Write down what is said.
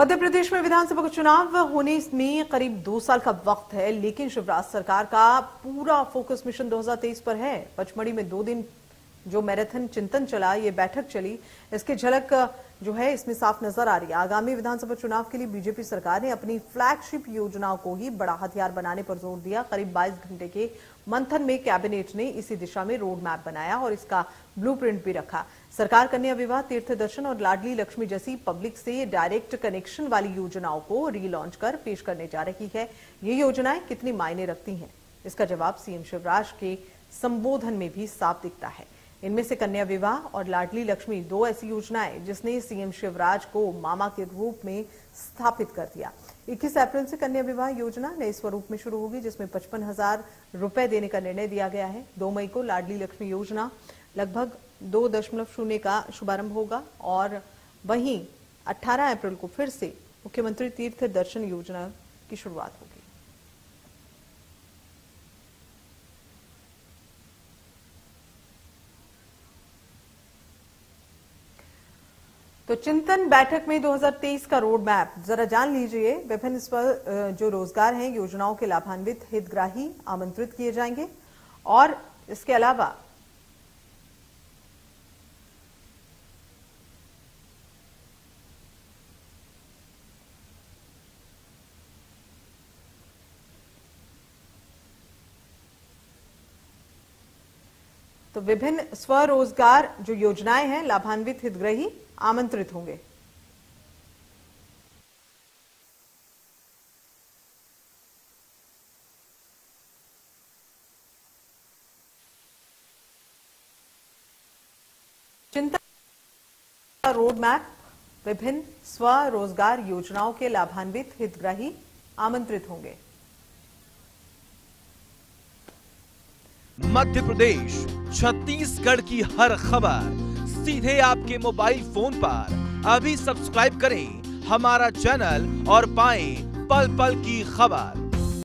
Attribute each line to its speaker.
Speaker 1: मध्य प्रदेश में विधानसभा का चुनाव होने में करीब दो साल का वक्त है, लेकिन शिवराज सरकार का पूरा फोकस मिशन 2023 पर है। पचमढ़ी में दो दिन जो मैराथन चिंतन चला, ये बैठक चली। इसकी झलक जो है, इसमें साफ़ नज़र आ रही है। आगामी विधानसभा चुनाव के लिए बीजेपी सरकार ने अपनी फ्लैगशिप योजनाओं को ही बड़ा हथियार बनाने पर ज़ोर दिया। करीब 22 घंटे के मंथन में कैबिनेट ने इसी दिशा में रोड मैप बनाया और इसका ब्लूप्रिंट भी रखा। सरकार कन्या विवाह तीर्थ दर्शन और लाडली लक्ष्मी जैसी पब्लिक से डायरेक्ट कनेक्शन वाली योजनाओं को रीलॉन्च कर पेश करने जा रही है। ये योजनाएँ कितनी मायने रखती हैं? इसका जवाब सीएम शिवराज के संबोधन में भी साफ़ दिखता है। इनमें से कन्या विवाह और लाडली लक्ष्मी दो ऐसी योजनाएँ जिसने सीएम शिवराज को मामा के रूप में स्थापित कर दिया। 21 अप्रैल से कन्या विवाह योजना नए स्वरूप में शुरू होगी, जिसमें पचपन हज़ार रुपए देने का निर्णय दिया गया है। दो मई को लाडली लक्ष्मी योजना लगभग दो दशमलव शून्य का शुभारंभ होगा और वहीं 18 अप्रैल को फिर से मुख्यमंत्री तीर्थ दर्शन योजना की शुरुआत होगी। तो चिंतन बैठक में 2023 का रोड मैप जरा जान लीजिए, विभिन्न जो रोज़गार हैं, योजनाओं के लाभान्वित हितग्राही आमंत्रित किए जाएँगे। और इसके अलावा तो विभिन्न स्वरोजगार जो योजनाएँ हैं, लाभान्वित हितग्रही आमंत्रित होंगे। चिंता रोड मैप विभिन्न स्वरोजगार योजनाओं के लाभान्वित हितग्राही आमंत्रित होंगे।
Speaker 2: मध्य प्रदेश, छत्तीसगढ़ की हर खबर। सीधे आपके मोबाइल फ़ोन पर। अभी सब्सक्राइब करें हमारा चैनल और पाएँ पल पल की खबर।